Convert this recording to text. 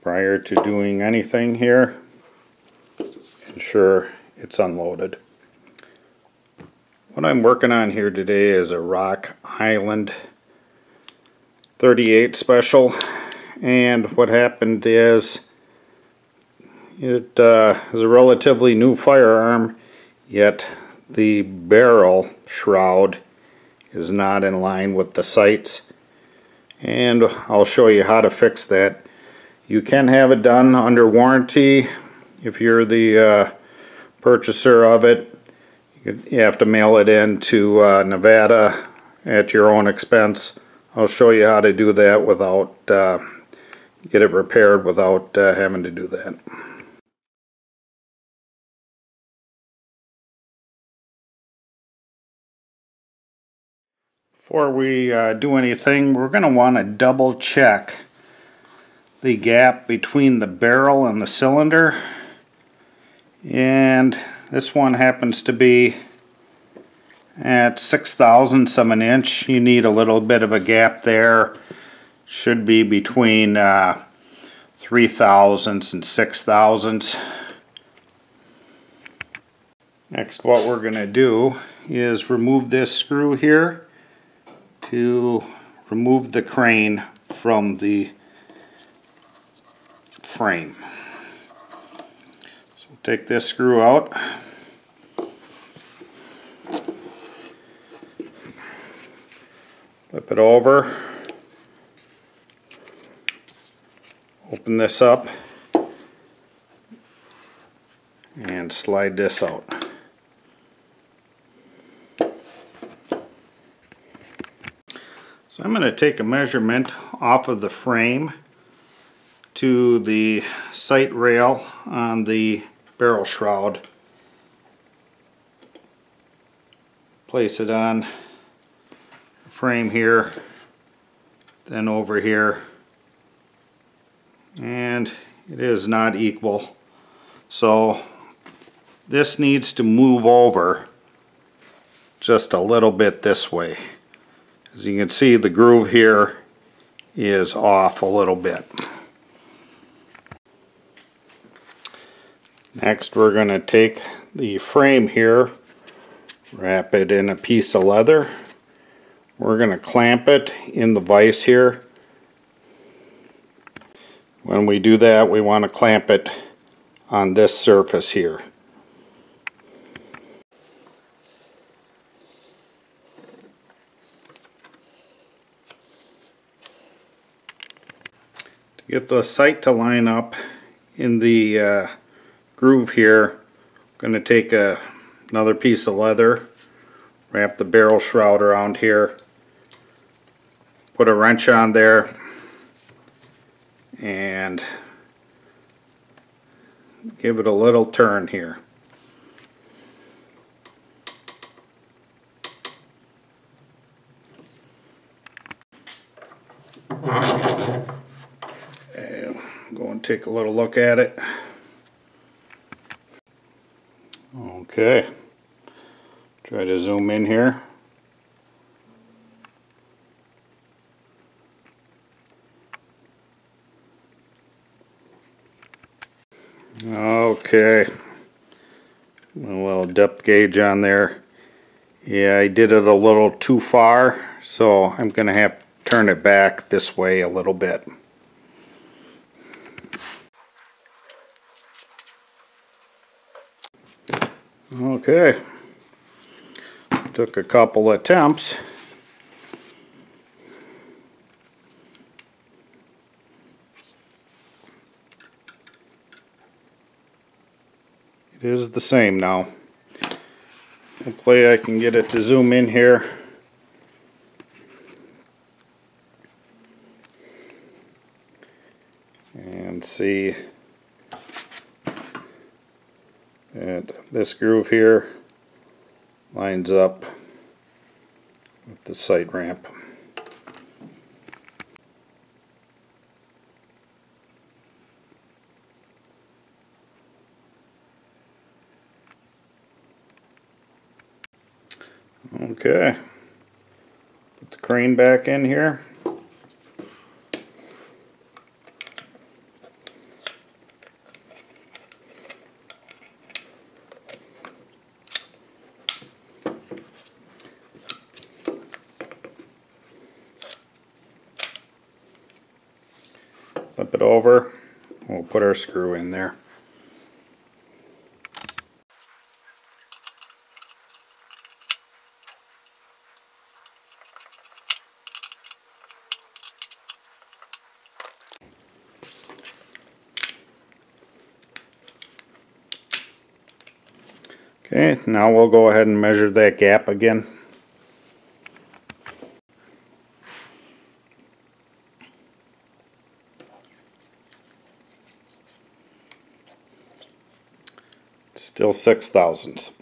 prior to doing anything here. Ensure it's unloaded. What I'm working on here today is a Rock Island 38 special and what happened is it uh, is a relatively new firearm yet the barrel shroud is not in line with the sights and I'll show you how to fix that. You can have it done under warranty if you're the uh, purchaser of it. You have to mail it in to uh, Nevada at your own expense. I'll show you how to do that without uh, get it repaired without uh, having to do that. Before we uh, do anything, we're going to want to double check the gap between the barrel and the cylinder. And this one happens to be at 6 thousandths of an inch. You need a little bit of a gap there. Should be between uh, 3 thousandths and 6 thousandths. Next what we're going to do is remove this screw here to remove the crane from the frame. So take this screw out. Flip it over. Open this up and slide this out. So I'm going to take a measurement off of the frame to the sight rail on the barrel shroud. Place it on the frame here, then over here, and it is not equal. So this needs to move over just a little bit this way. As you can see the groove here is off a little bit. Next we're going to take the frame here, wrap it in a piece of leather. We're going to clamp it in the vise here. When we do that we want to clamp it on this surface here. To get the sight to line up in the uh, groove here I'm going to take a, another piece of leather wrap the barrel shroud around here put a wrench on there and give it a little turn here go and take a little look at it. Okay. Try to zoom in here. Okay. A little depth gauge on there. Yeah, I did it a little too far, so I'm going to have to turn it back this way a little bit. Okay. Took a couple attempts. It is the same now. Hopefully I can get it to zoom in here. And see this groove here lines up with the sight ramp. Okay, put the crane back in here. Flip it over. We'll put our screw in there. Okay, now we'll go ahead and measure that gap again. Still six thousandths.